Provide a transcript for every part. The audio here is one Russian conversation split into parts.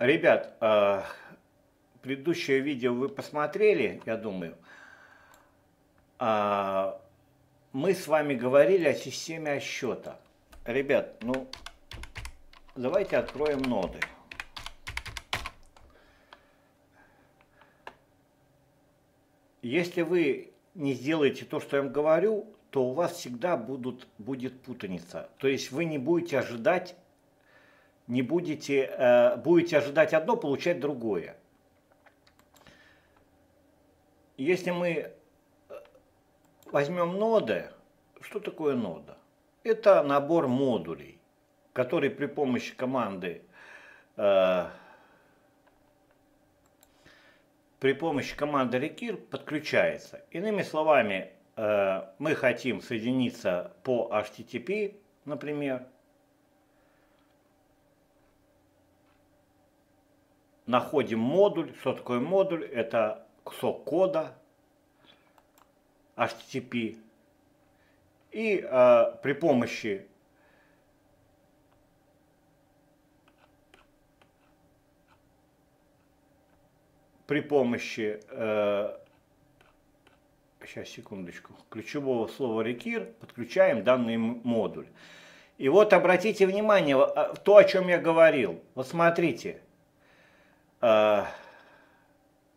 Ребят, э, предыдущее видео вы посмотрели, я думаю. Э, мы с вами говорили о системе отсчета. Ребят, ну, давайте откроем ноды. Если вы не сделаете то, что я вам говорю, то у вас всегда будут, будет путаница. То есть вы не будете ожидать, не будете, э, будете ожидать одно, получать другое. Если мы э, возьмем ноды, что такое нода? Это набор модулей, который при помощи команды э, при помощи команды Recur подключается. Иными словами, мы хотим соединиться по HTTP, например, находим модуль. Что такое модуль? Это кусок кода HTTP. И э, при помощи при помощи, э, сейчас секундочку, ключевого слова рекир подключаем данный модуль. И вот обратите внимание, в то, о чем я говорил. Вот смотрите, э,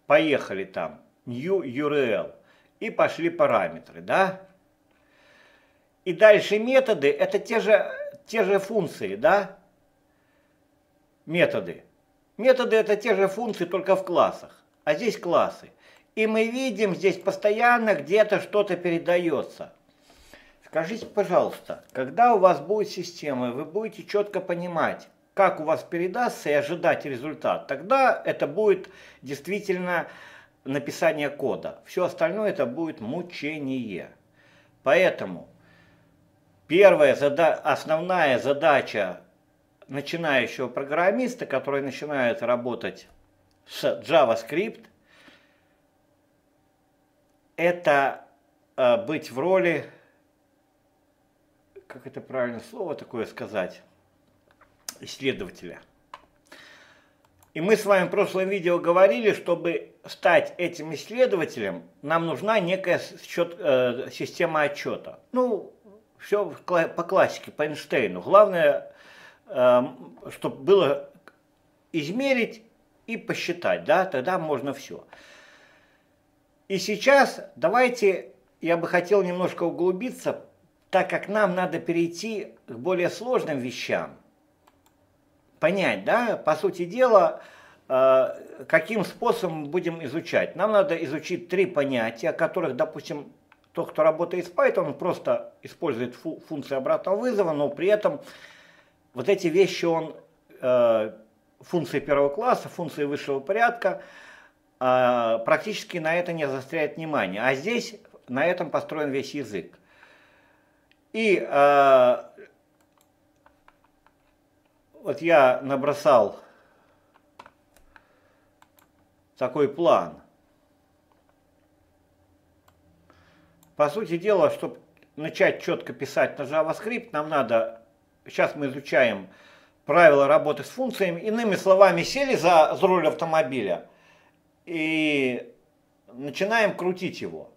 поехали там, new URL, и пошли параметры, да? И дальше методы, это те же, те же функции, да? Методы. Методы это те же функции, только в классах а здесь классы. И мы видим, здесь постоянно где-то что-то передается. Скажите, пожалуйста, когда у вас будет система, вы будете четко понимать, как у вас передастся и ожидать результат, тогда это будет действительно написание кода. Все остальное это будет мучение. Поэтому первая зада основная задача начинающего программиста, который начинает работать с JavaScript это э, быть в роли, как это правильно слово такое сказать, исследователя. И мы с вами в прошлом видео говорили, чтобы стать этим исследователем, нам нужна некая счет, э, система отчета. Ну, все по классике, по Эйнштейну. Главное, э, чтобы было измерить и посчитать, да, тогда можно все. И сейчас давайте, я бы хотел немножко углубиться, так как нам надо перейти к более сложным вещам. Понять, да, по сути дела, э, каким способом будем изучать. Нам надо изучить три понятия, которых, допустим, тот, кто работает с Python, просто использует фу функции обратного вызова, но при этом вот эти вещи он э, функции первого класса, функции высшего порядка, а, практически на это не заостряет внимание. А здесь на этом построен весь язык. И вот я набросал такой план. По сути дела, чтобы начать четко писать на JavaScript, нам надо, сейчас мы изучаем правила работы с функциями. Иными словами, сели за, за руль автомобиля и начинаем крутить его.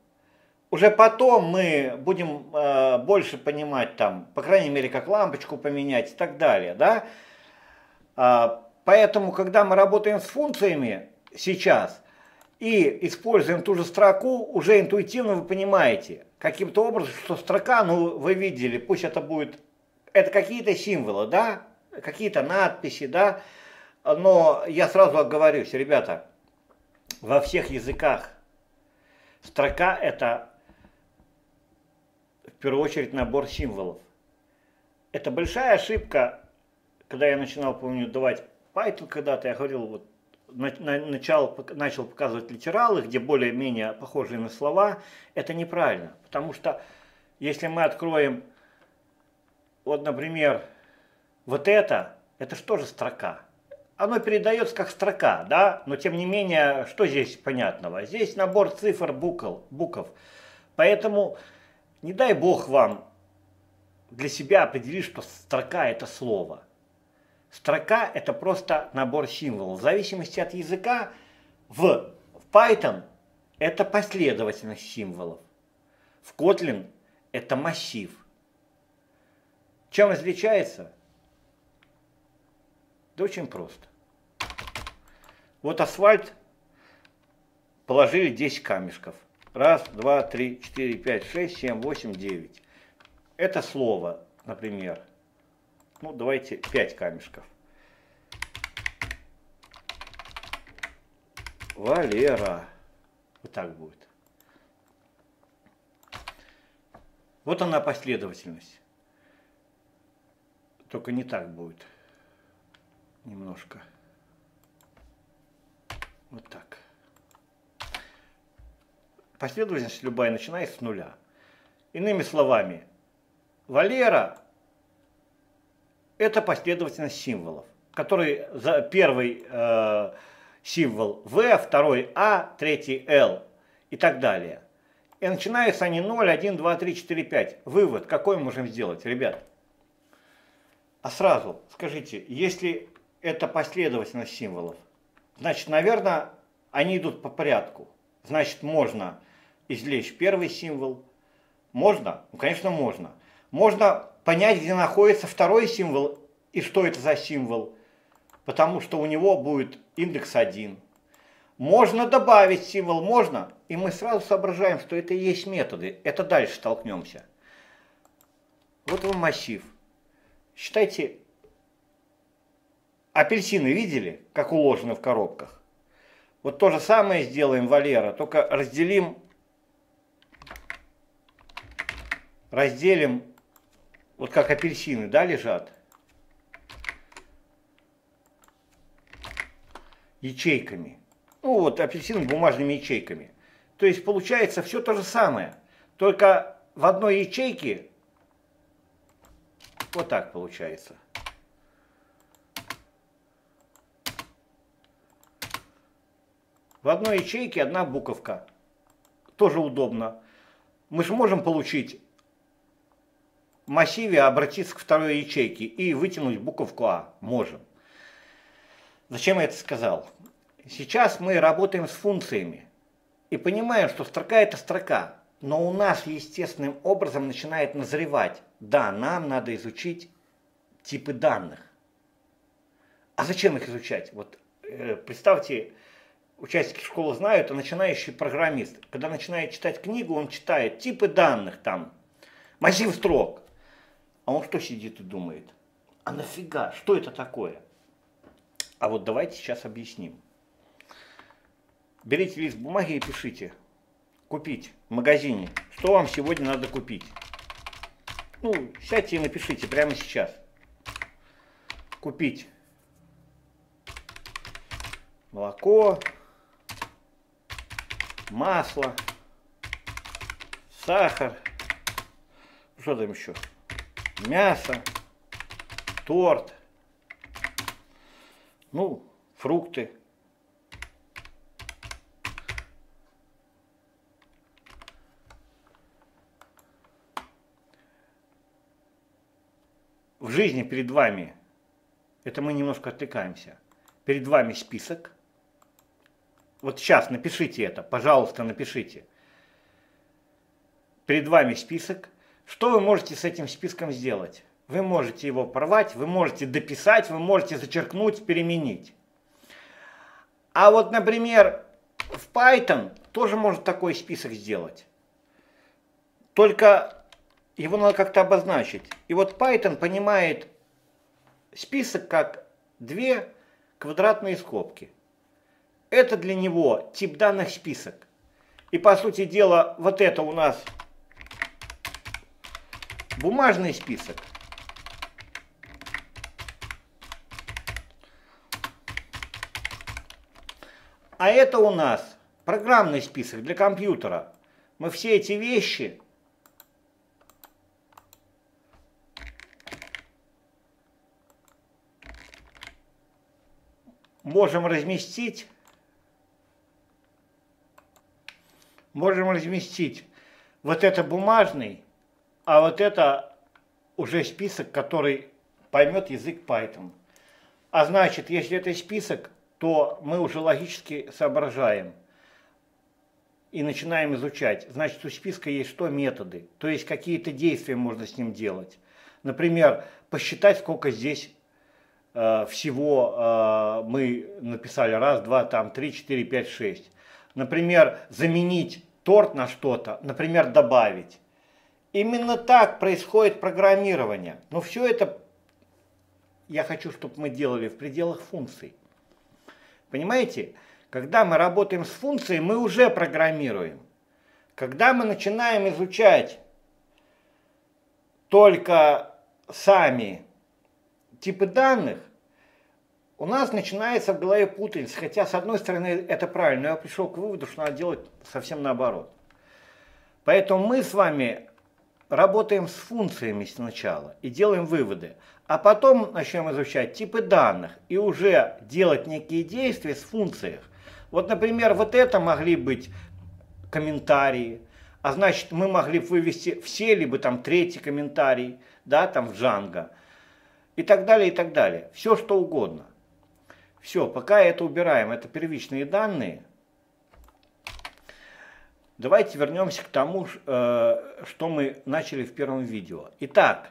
Уже потом мы будем э, больше понимать там, по крайней мере, как лампочку поменять и так далее, да. А, поэтому, когда мы работаем с функциями сейчас и используем ту же строку, уже интуитивно вы понимаете, каким-то образом, что строка, ну, вы видели, пусть это будет, это какие-то символы, да, какие-то надписи, да, но я сразу оговорюсь, ребята, во всех языках строка это в первую очередь набор символов. Это большая ошибка, когда я начинал, помню, давать Python когда-то, я говорил, вот, начал, начал показывать литералы, где более-менее похожие на слова, это неправильно. Потому что если мы откроем, вот, например, вот это, это что же строка? Оно передается как строка, да, но тем не менее, что здесь понятного? Здесь набор цифр, букв, букв. Поэтому не дай бог вам для себя определить, что строка это слово. Строка это просто набор символов. В зависимости от языка в Python это последовательность символов. В Kotlin это массив. Чем различается? Да очень просто. Вот асфальт положили 10 камешков. Раз, два, три, четыре, пять, шесть, семь, восемь, девять. Это слово, например. Ну, давайте 5 камешков. Валера. Вот так будет. Вот она последовательность. Только не так будет. Немножко. Вот так. Последовательность любая начинается с нуля. Иными словами, Валера – это последовательность символов, который за первый э, символ В, второй А, третий Л и так далее. И начинаются они 0, 1, 2, 3, 4, 5. Вывод какой мы можем сделать, ребят? А сразу скажите, если это последовательность символов, значит, наверное, они идут по порядку. Значит, можно извлечь первый символ. Можно? Ну, конечно, можно. Можно понять, где находится второй символ и что это за символ, потому что у него будет индекс 1. Можно добавить символ, можно, и мы сразу соображаем, что это и есть методы. Это дальше столкнемся. Вот вам массив. Считайте, апельсины видели, как уложены в коробках? Вот то же самое сделаем, Валера, только разделим, разделим, вот как апельсины, да, лежат? Ячейками. Ну вот, апельсины бумажными ячейками. То есть получается все то же самое, только в одной ячейке вот так получается. В одной ячейке одна буковка. Тоже удобно. Мы же можем получить массиве, обратиться к второй ячейке и вытянуть буковку А. Можем. Зачем я это сказал? Сейчас мы работаем с функциями и понимаем, что строка это строка, но у нас естественным образом начинает назревать да, нам надо изучить типы данных. А зачем их изучать? Вот э, представьте, участники школы знают, а начинающий программист, когда начинает читать книгу, он читает типы данных там, массив строк. А он что сидит и думает? А нафига? Что это такое? А вот давайте сейчас объясним. Берите лист бумаги и пишите. Купить в магазине. Что вам сегодня надо купить? Ну, сядьте и напишите прямо сейчас. Купить молоко, масло, сахар, что там еще? Мясо, торт, ну, фрукты. в жизни перед вами, это мы немножко отвлекаемся, перед вами список. Вот сейчас напишите это, пожалуйста, напишите. Перед вами список. Что вы можете с этим списком сделать? Вы можете его порвать, вы можете дописать, вы можете зачеркнуть, переменить. А вот, например, в Python тоже может такой список сделать. Только его надо как-то обозначить. И вот Python понимает список как две квадратные скобки. Это для него тип данных список. И по сути дела вот это у нас бумажный список. А это у нас программный список для компьютера. Мы все эти вещи можем разместить, можем разместить вот это бумажный, а вот это уже список, который поймет язык Python. А значит, если это список, то мы уже логически соображаем и начинаем изучать. Значит, у списка есть что? Методы. То есть какие-то действия можно с ним делать. Например, посчитать, сколько здесь э, всего э, мы написали. Раз, два, там, три, четыре, пять, шесть. Например, заменить торт на что-то. Например, добавить. Именно так происходит программирование. Но все это я хочу, чтобы мы делали в пределах функций. Понимаете? Когда мы работаем с функцией, мы уже программируем. Когда мы начинаем изучать только сами типы данных, у нас начинается в голове путаница. Хотя, с одной стороны, это правильно, но я пришел к выводу, что надо делать совсем наоборот. Поэтому мы с вами работаем с функциями сначала и делаем выводы, а потом начнем изучать типы данных и уже делать некие действия с функциях. Вот, например, вот это могли быть комментарии, а значит, мы могли бы вывести все, либо там третий комментарий, да, там в Django, и так далее, и так далее. Все, что угодно. Все, пока это убираем, это первичные данные. Давайте вернемся к тому, э, что мы начали в первом видео. Итак,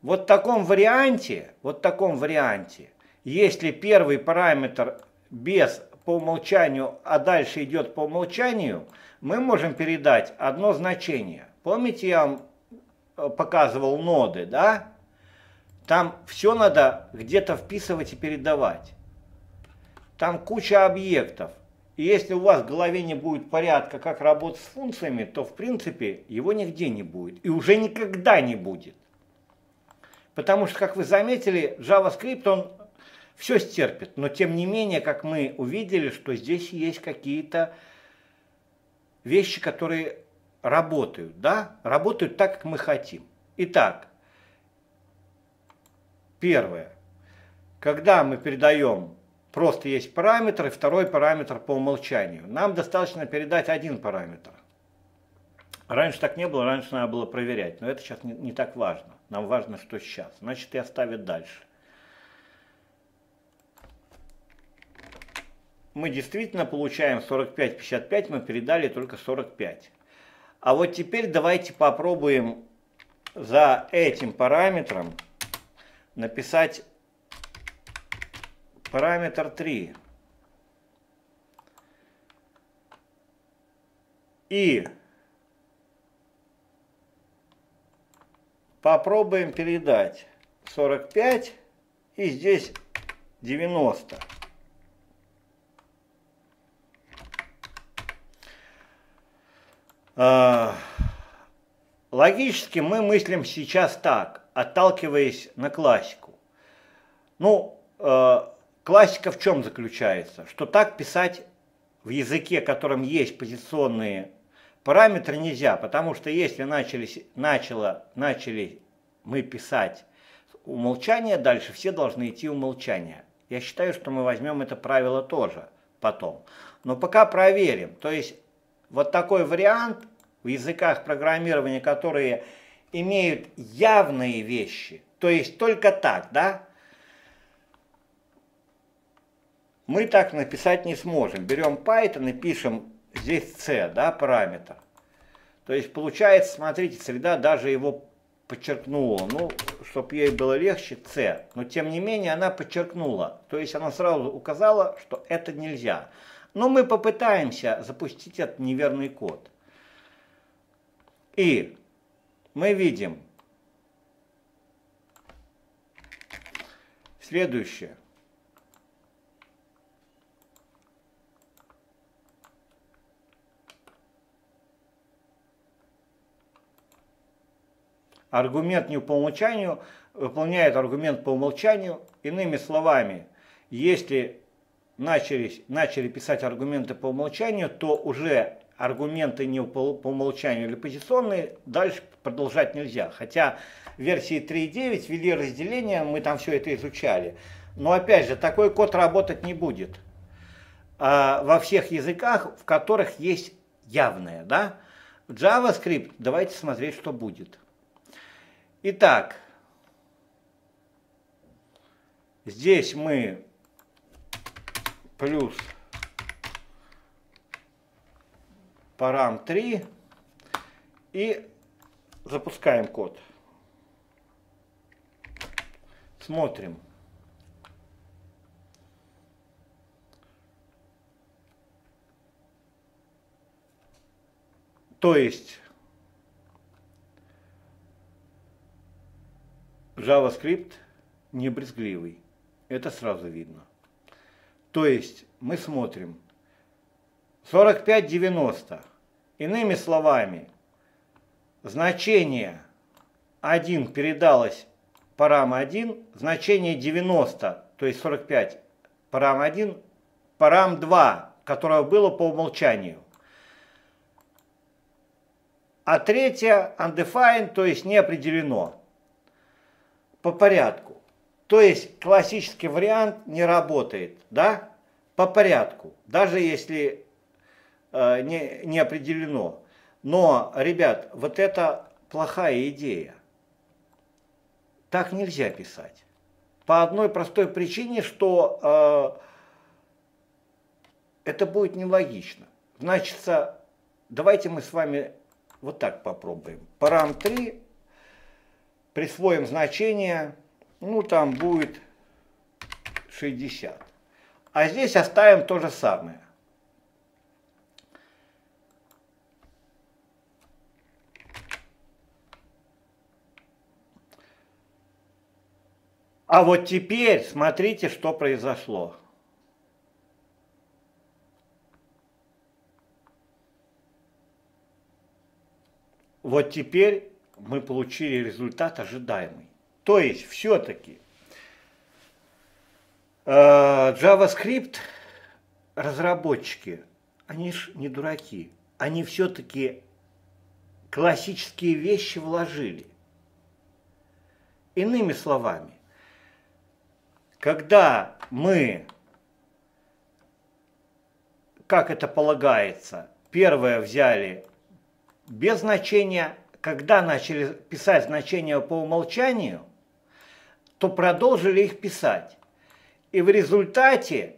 вот в таком варианте, вот в таком варианте, если первый параметр без по умолчанию, а дальше идет по умолчанию, мы можем передать одно значение. Помните, я вам э, показывал ноды, да? Там все надо где-то вписывать и передавать. Там куча объектов. И если у вас в голове не будет порядка, как работать с функциями, то в принципе его нигде не будет. И уже никогда не будет. Потому что, как вы заметили, JavaScript, он все стерпит. Но тем не менее, как мы увидели, что здесь есть какие-то вещи, которые работают, да? Работают так, как мы хотим. Итак, первое. Когда мы передаем, просто есть параметр и второй параметр по умолчанию. Нам достаточно передать один параметр. Раньше так не было, раньше надо было проверять, но это сейчас не, не так важно. Нам важно, что сейчас. Значит, и оставит дальше. Мы действительно получаем 45-55, мы передали только 45. А вот теперь давайте попробуем за этим параметром написать параметр 3. И попробуем передать 45 и здесь 90. А, логически мы мыслим сейчас так, отталкиваясь на классику. Ну, э, классика в чем заключается? Что так писать в языке, в котором есть позиционные Параметры нельзя, потому что если начали, начало, начали мы писать умолчание, дальше все должны идти умолчание. Я считаю, что мы возьмем это правило тоже потом. Но пока проверим. То есть вот такой вариант в языках программирования, которые имеют явные вещи, то есть только так, да, мы так написать не сможем. Берем Python и пишем здесь c, да, параметр. То есть получается, смотрите, среда даже его подчеркнула. Ну, чтобы ей было легче, c. Но тем не менее она подчеркнула. То есть она сразу указала, что это нельзя. Но мы попытаемся запустить этот неверный код. И мы видим следующее. Аргумент не по умолчанию выполняет аргумент по умолчанию. Иными словами, если начали, начали писать аргументы по умолчанию, то уже аргументы не по, по умолчанию или позиционные дальше продолжать нельзя. Хотя в версии 3.9 ввели разделение, мы там все это изучали. Но опять же, такой код работать не будет а, во всех языках, в которых есть явное. Да? JavaScript давайте смотреть, что будет. Итак, Здесь мы плюс парам 3 и запускаем код. Смотрим. То есть JavaScript не брезгливый. Это сразу видно. То есть мы смотрим 45-90. Иными словами, значение 1 передалось парам 1, значение 90, то есть 45 парам 1, парам 2, которое было по умолчанию. А третье undefined, то есть не определено. По порядку. То есть классический вариант не работает, да? По порядку. Даже если э, не, не определено. Но, ребят, вот это плохая идея. Так нельзя писать. По одной простой причине, что э, это будет нелогично. Значит, давайте мы с вами вот так попробуем. Парам 3 присвоим значение, ну там будет 60. А здесь оставим то же самое. А вот теперь смотрите, что произошло. Вот теперь мы получили результат ожидаемый. То есть все-таки э, JavaScript разработчики, они ж не дураки, они все-таки классические вещи вложили. Иными словами, когда мы, как это полагается, первое взяли без значения, когда начали писать значения по умолчанию, то продолжили их писать. И в результате,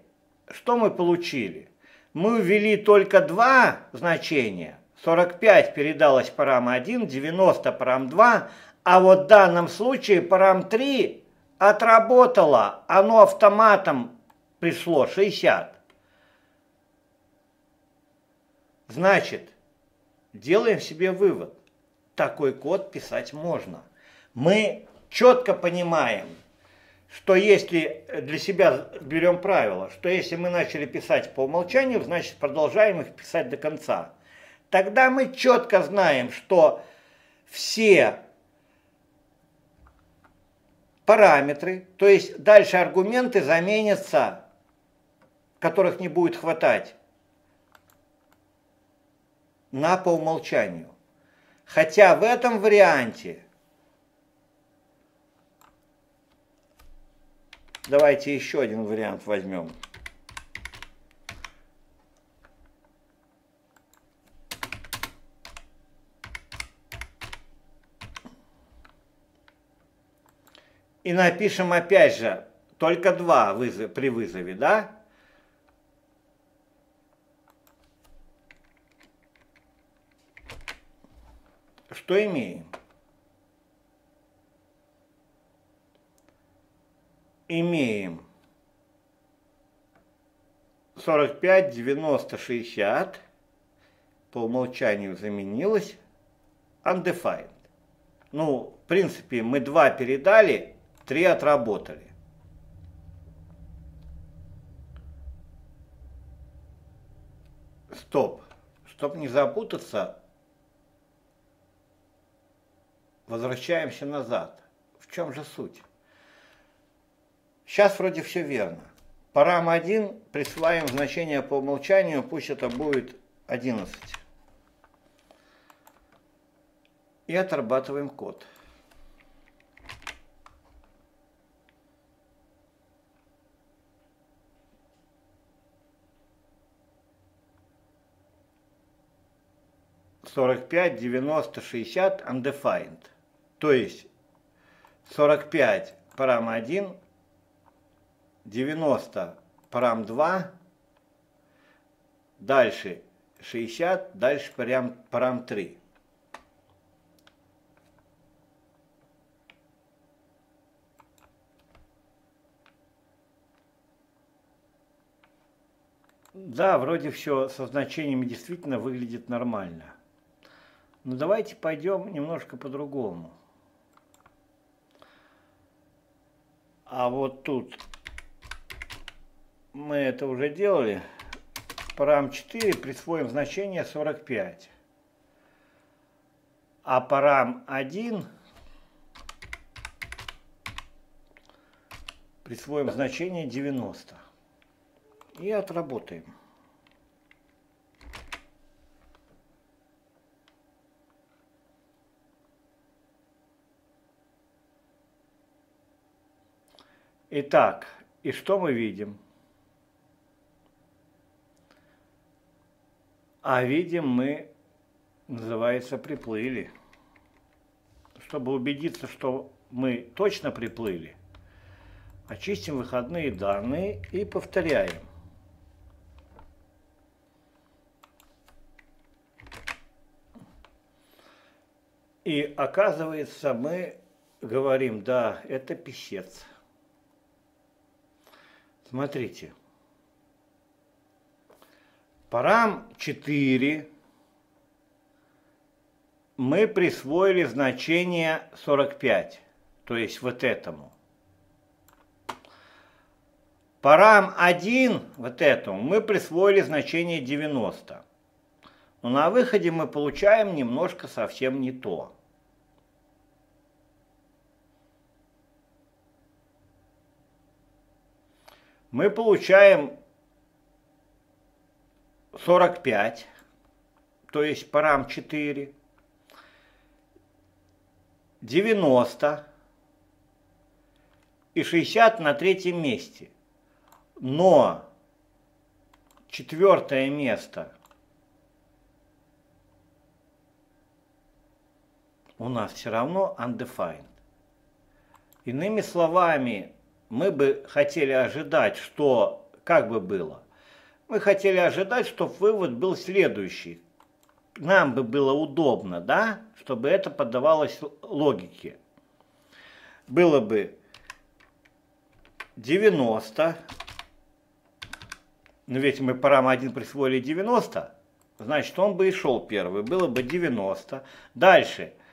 что мы получили? Мы ввели только два значения. 45 передалось парам 1, 90 парам 2, а вот в данном случае парам 3 отработало, оно автоматом пришло 60. Значит, делаем себе вывод. Такой код писать можно. Мы четко понимаем, что если для себя берем правило, что если мы начали писать по умолчанию, значит продолжаем их писать до конца. Тогда мы четко знаем, что все параметры, то есть дальше аргументы заменятся, которых не будет хватать, на по умолчанию. Хотя в этом варианте, давайте еще один вариант возьмем. и напишем опять же только два вызов, при вызове, да? Что имеем? Имеем 45, 90, 60 по умолчанию заменилось undefined. Ну, в принципе, мы два передали, Три отработали. Стоп. Чтоб не запутаться, возвращаемся назад. В чем же суть? Сейчас вроде все верно. Парам 1 присваиваем значение по умолчанию, пусть это будет 11. И отрабатываем код. 45, 90, 60 undefined. То есть 45 парам 1, 90 парам 2, дальше 60, дальше парам, парам 3. Да, вроде все со значениями действительно выглядит нормально. Но давайте пойдем немножко по-другому. А вот тут мы это уже делали. Парам 4 присвоим значение 45. А парам 1 присвоим значение 90 и отработаем. Итак, и что мы видим? А видим мы, называется, приплыли. Чтобы убедиться, что мы точно приплыли, очистим выходные данные и повторяем. И оказывается, мы говорим, да, это писец. Смотрите. Парам 4 мы присвоили значение 45, то есть вот этому. Парам 1, вот этому, мы присвоили значение 90. Но на выходе мы получаем немножко совсем не то. Мы получаем 45, то есть парам 4, 90 и 60 на третьем месте. Но четвертое место – у нас все равно undefined. Иными словами, мы бы хотели ожидать, что, как бы было, мы хотели ожидать, чтобы вывод был следующий. Нам бы было удобно, да, чтобы это поддавалось логике. Было бы 90, но ведь мы парам 1 присвоили 90, значит он бы и шел первый, было бы 90. Дальше –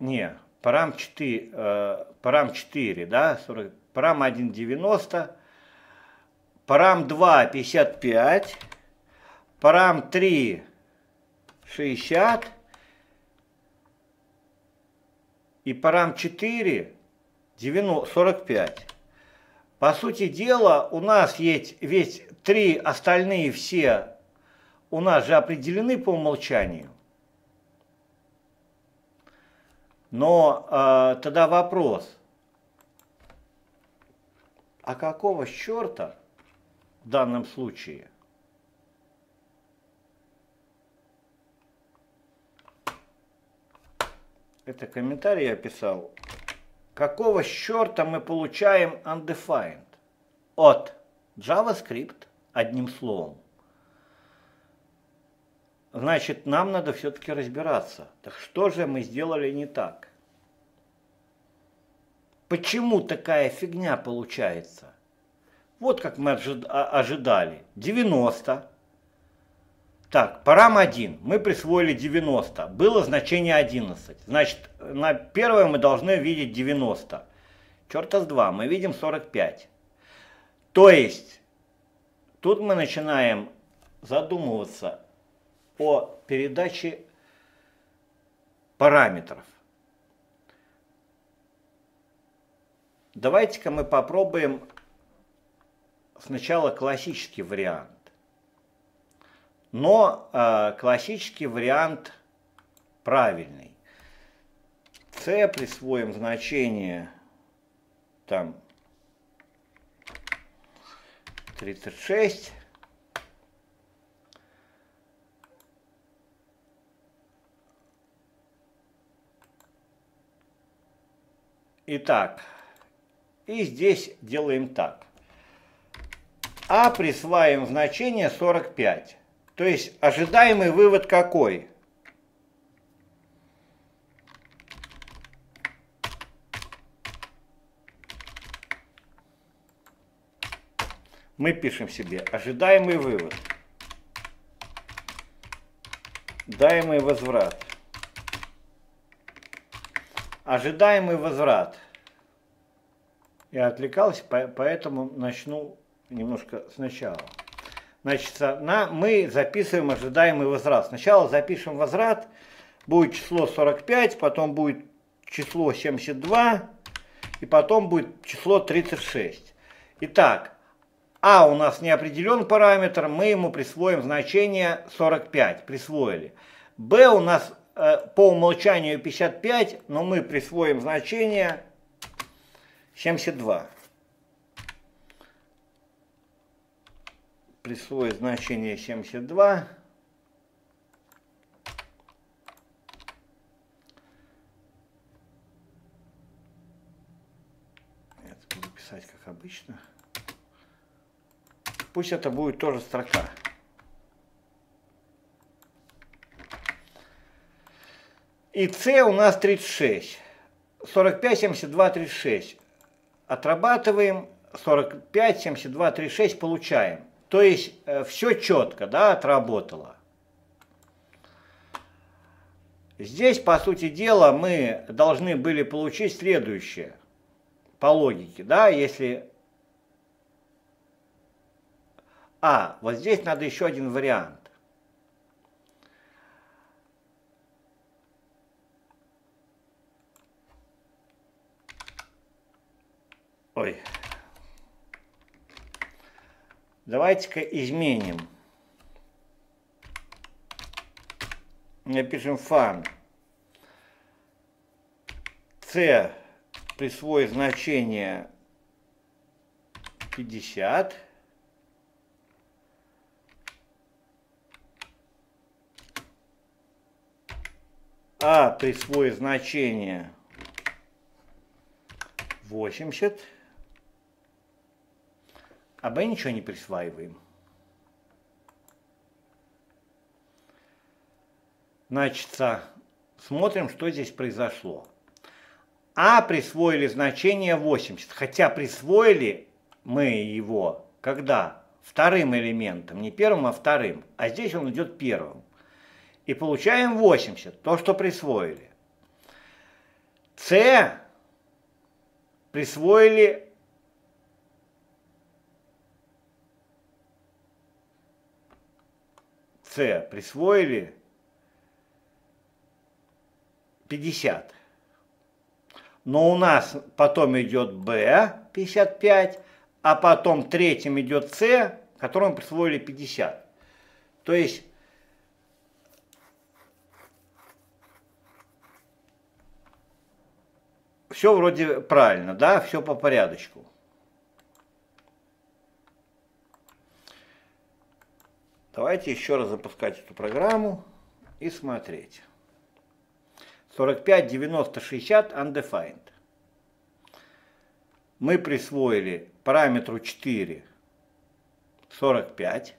Не, парам 4, э, парам 4, да, 40, парам 1,90, парам 2, 55, парам 3, 60, и парам 4, 90, 45. По сути дела, у нас есть ведь три остальные все у нас же определены по умолчанию. Но э, тогда вопрос, а какого черта в данном случае это комментарий я писал, какого черта мы получаем undefined? От JavaScript одним словом. Значит, нам надо все-таки разбираться. Так что же мы сделали не так? Почему такая фигня получается? Вот как мы а, ожидали. 90. Так, парам 1. Мы присвоили 90. Было значение 11. Значит, на первое мы должны видеть 90. Черта с 2. Мы видим 45. То есть, тут мы начинаем задумываться, о передаче параметров. Давайте-ка мы попробуем сначала классический вариант. Но э, классический вариант правильный. c присвоим значение там 36 Итак, и здесь делаем так. А присваиваем значение 45. То есть ожидаемый вывод какой? Мы пишем себе ожидаемый вывод. Даемый возврат. Ожидаемый возврат. Я отвлекался, поэтому начну немножко сначала. Значит, на, мы записываем ожидаемый возврат. Сначала запишем возврат, будет число 45, потом будет число 72, и потом будет число 36. Итак, а у нас неопределен параметр, мы ему присвоим значение 45, присвоили. b у нас по умолчанию 55, но мы присвоим значение 72. Присвоить значение 72. Это буду писать как обычно. Пусть это будет тоже строка. И С у нас 36. 45, 72, 36. Отрабатываем. 45, 72, 36 получаем. То есть э, все четко, да, отработало. Здесь, по сути дела, мы должны были получить следующее. По логике, да, если... А, вот здесь надо еще один вариант. Ой. Давайте-ка изменим. Напишем фан. С присвоит значение 50. А присвоит значение 80 а b ничего не присваиваем. Значит, смотрим, что здесь произошло. А присвоили значение 80, хотя присвоили мы его когда? Вторым элементом, не первым, а вторым. А здесь он идет первым. И получаем 80, то, что присвоили. С присвоили С присвоили 50. Но у нас потом идет Б 55, а потом третьим идет С, которому присвоили 50. То есть все вроде правильно, да, все по порядочку. Давайте еще раз запускать эту программу и смотреть. 45, 90, 60 undefined. Мы присвоили параметру 4 45.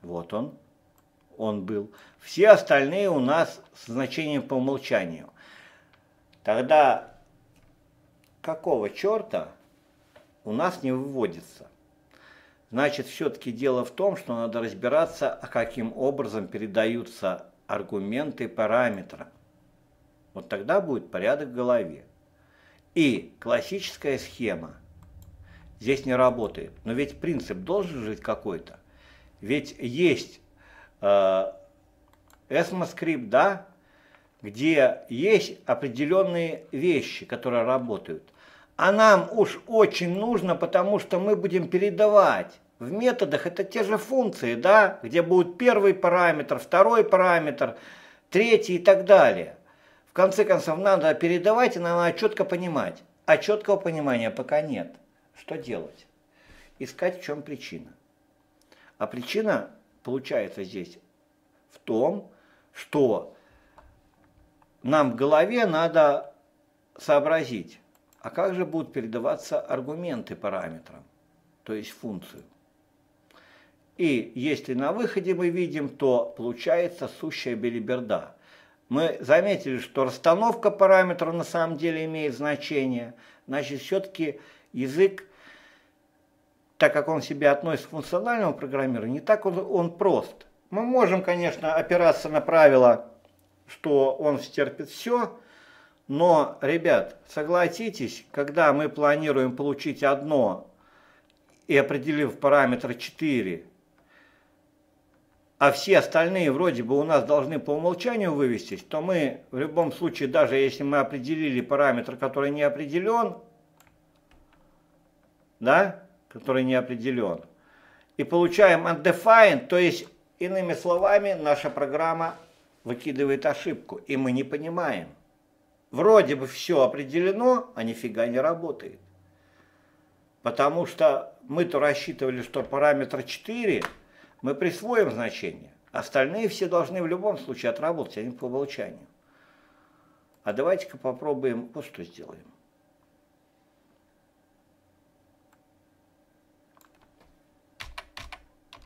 Вот он. Он был. Все остальные у нас с значением по умолчанию. Тогда какого черта у нас не выводится? Значит, все-таки дело в том, что надо разбираться, а каким образом передаются аргументы параметра. Вот тогда будет порядок в голове. И классическая схема здесь не работает. Но ведь принцип должен жить какой-то. Ведь есть э, ESMAScript, да, где есть определенные вещи, которые работают. А нам уж очень нужно, потому что мы будем передавать в методах это те же функции, да, где будет первый параметр, второй параметр, третий и так далее. В конце концов, надо передавать и надо четко понимать. А четкого понимания пока нет. Что делать? Искать, в чем причина. А причина получается здесь в том, что нам в голове надо сообразить, а как же будут передаваться аргументы параметрам, то есть функцию. И если на выходе мы видим, то получается сущая белиберда. Мы заметили, что расстановка параметра на самом деле имеет значение. Значит, все-таки язык, так как он себя относит к функциональному программированию, не так он, он прост. Мы можем, конечно, опираться на правило, что он стерпит все, но, ребят, согласитесь, когда мы планируем получить одно и определив параметр 4, а все остальные вроде бы у нас должны по умолчанию вывестись, то мы в любом случае, даже если мы определили параметр, который не определен, да, который не определен, и получаем undefined, то есть, иными словами, наша программа выкидывает ошибку, и мы не понимаем. Вроде бы все определено, а нифига не работает. Потому что мы-то рассчитывали, что параметр 4 мы присвоим значение. Остальные все должны в любом случае отработать, они по умолчанию. А давайте-ка попробуем вот что сделаем.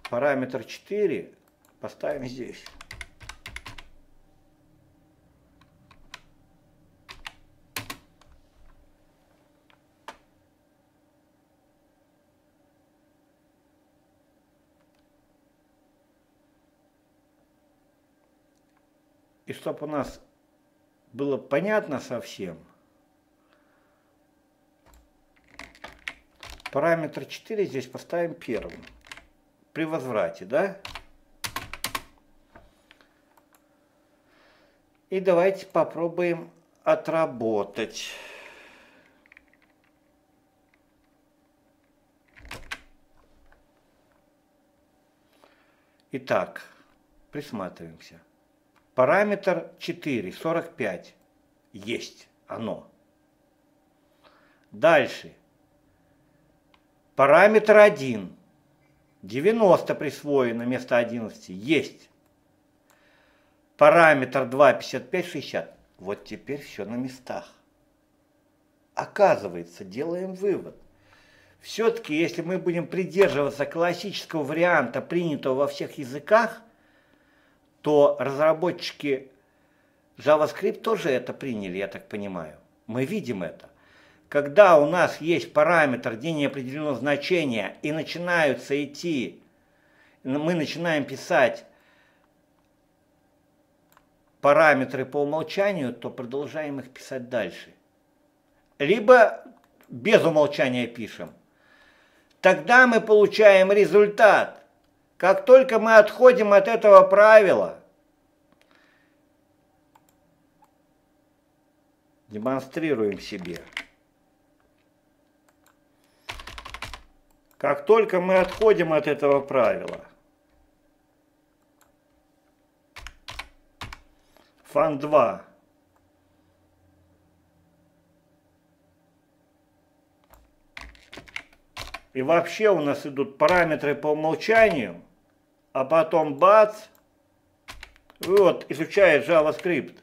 Параметр 4 поставим здесь. И чтобы у нас было понятно совсем, параметр 4 здесь поставим первым. При возврате, да? И давайте попробуем отработать. Итак, присматриваемся. Параметр 4, 45. Есть оно. Дальше. Параметр 1. 90 присвоено вместо 11. Есть. Параметр 2, 55, 60. Вот теперь все на местах. Оказывается, делаем вывод. Все-таки, если мы будем придерживаться классического варианта, принятого во всех языках, то разработчики JavaScript тоже это приняли, я так понимаю. Мы видим это. Когда у нас есть параметр, где не определено значение, и начинаются идти, мы начинаем писать параметры по умолчанию, то продолжаем их писать дальше. Либо без умолчания пишем. Тогда мы получаем результат. Как только мы отходим от этого правила, демонстрируем себе. Как только мы отходим от этого правила, фан 2 и вообще у нас идут параметры по умолчанию – а потом бац, вот, изучает JavaScript.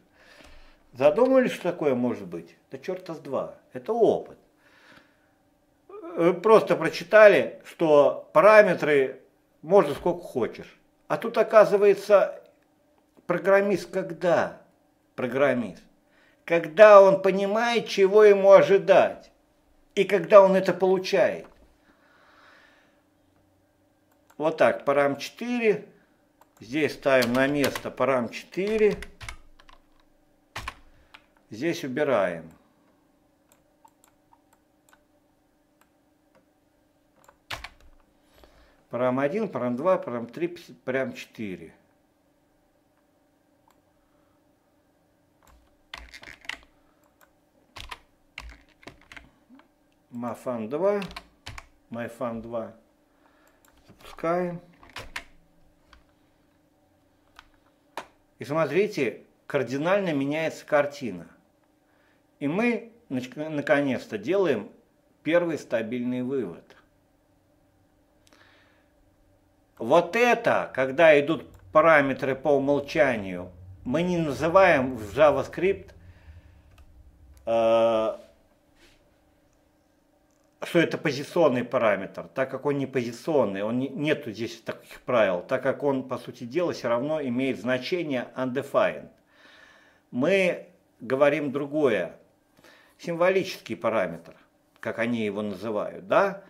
Задумались, что такое может быть? Да черта с два. Это опыт. Вы просто прочитали, что параметры можно сколько хочешь. А тут оказывается программист когда? Программист. Когда он понимает, чего ему ожидать. И когда он это получает. Вот так, парам 4. Здесь ставим на место парам 4. Здесь убираем. Парам 1, парам 2, парам 3, парам 4. Мафан 2, Майфан 2 запускаем. И смотрите, кардинально меняется картина. И мы наконец-то делаем первый стабильный вывод. Вот это, когда идут параметры по умолчанию, мы не называем в JavaScript э, что это позиционный параметр, так как он не позиционный, он не, нету здесь таких правил, так как он, по сути дела, все равно имеет значение undefined. Мы говорим другое, символический параметр, как они его называют, да?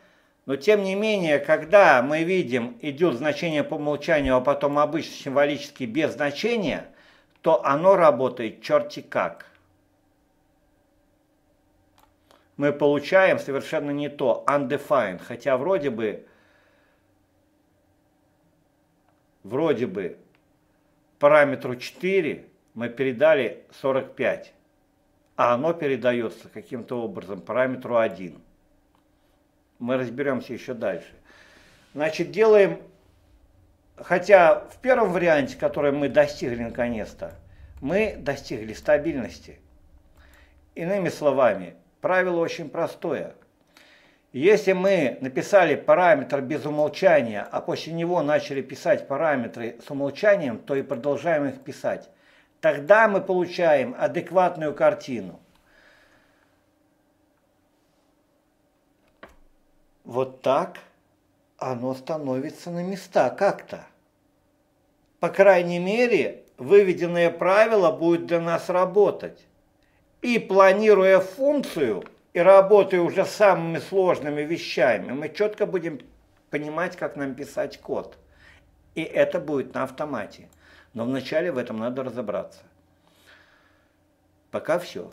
Но тем не менее, когда мы видим, идет значение по умолчанию, а потом обычно символически без значения, то оно работает черти как. Мы получаем совершенно не то, undefined, хотя вроде бы, вроде бы параметру 4 мы передали 45, а оно передается каким-то образом параметру 1 мы разберемся еще дальше. Значит, делаем, хотя в первом варианте, который мы достигли наконец-то, мы достигли стабильности. Иными словами, правило очень простое. Если мы написали параметр без умолчания, а после него начали писать параметры с умолчанием, то и продолжаем их писать, тогда мы получаем адекватную картину. Вот так оно становится на места как-то. По крайней мере, выведенное правило будет для нас работать. И планируя функцию и работая уже с самыми сложными вещами, мы четко будем понимать, как нам писать код. И это будет на автомате. Но вначале в этом надо разобраться. Пока все.